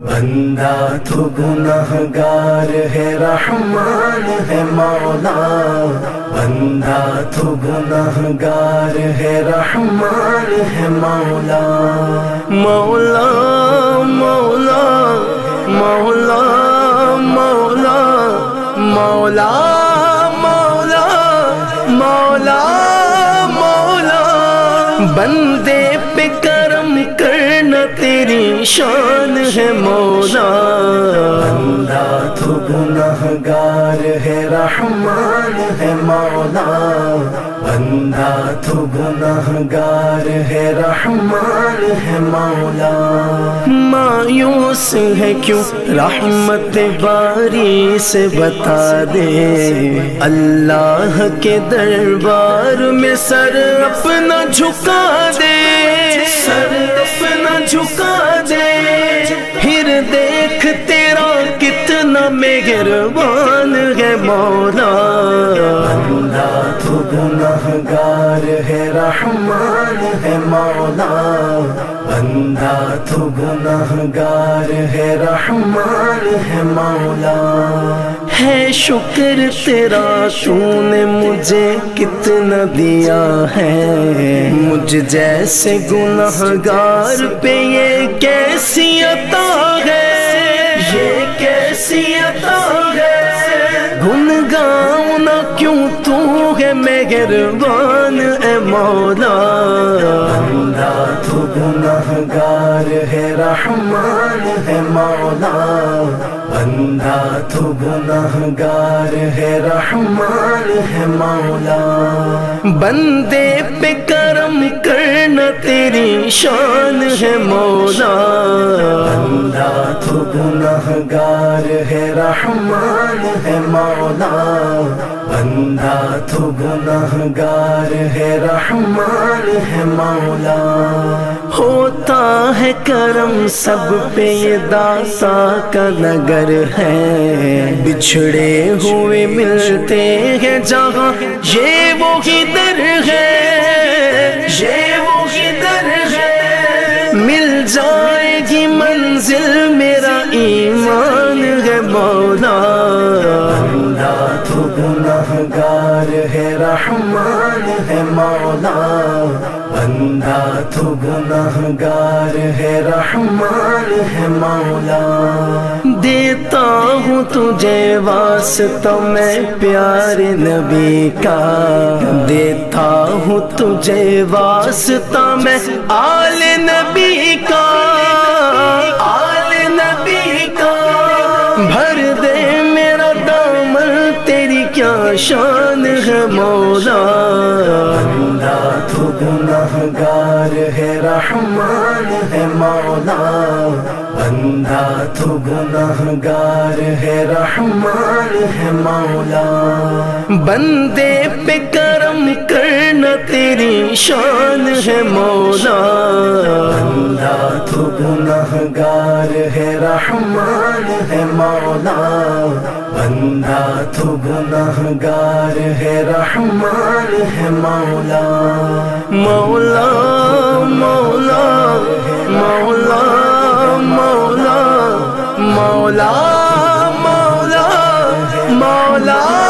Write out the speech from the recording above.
بندہ تو گنہگار ہے، رحمان ہے مولا۔ بندہ تو گنہگار ہے، رحمان ہے مولا۔ مولا مولا مولا مولا مولا مولا مولا مولا۔ بندے پہ کرم کرنا شان ہے مولا۔ بندہ تو گنہگار ہے رحمان ہے مولا۔ بندہ تو گنہگار ہے رحمان ہے مولا۔ مایوس ہے کیوں؟ رحمت باری سے بتا دے۔ اللہ کے دربار میں سر اپنا جھکا دے۔ سر اپنا جھکا مولا۔ بندہ تو گنہگار ہے رحمان ہے مولا۔ بندہ تو گنہگار ہے رحمان ہے مولا۔ ہے شکر تیرا تو نے مجھے کتنا دیا ہے۔ مجھ جیسے گنہگار پہ یہ کیسی عطا ہے؟ یہ کیسی عطا ہے گاؤں نہ کیوں تو ہے مہربان اے مولا؟ بندہ تو گنہگار ہے، رحمان ہے مولا۔ بندہ تو گنہگار ہے، رحمان ہے مولا۔ بندے پہ کرم کرنا تیری شان ہے مولا۔ بندہ تو گنہگار ہے، رحمان ہے مولا۔ بندہ تو گنہگار ہے، رحمان ہے مولا۔ ہے کرم سب پہ یہ داسا کا نگر ہے۔ بچھڑے ہوئے ملتے ہیں جہاں، یہ وہی در ہے۔ یہ وہی در ہے۔ مل جائے گی منزل، میرا ایمان ہے مولا۔ بندہ تو گنہگار ہے، رحمان ہے مولا۔ تو گناہ گار ہے، رحمان ہے مولا۔ دیتا ہوں تجھے واسطہ، میں پیار نبی کا۔ دیتا ہوں تجھے واسطہ، میں آل نبی کا۔ تیری کیا شان ہے مولا؟ بندہ تو گنہگار ہے رحمان ہے مولا۔ بندہ تو گنہگار ہے رحمان ہے مولا۔ بندے پہ کرم کرنا تیری شان ہے مولا۔ بندہ تو گنہگار ہے رحمان ہے مولا۔ بندہ تو گناہ گار ہے، رحمان ہے مولا۔ مولا مولا مولا مولا مولا مولا مولا۔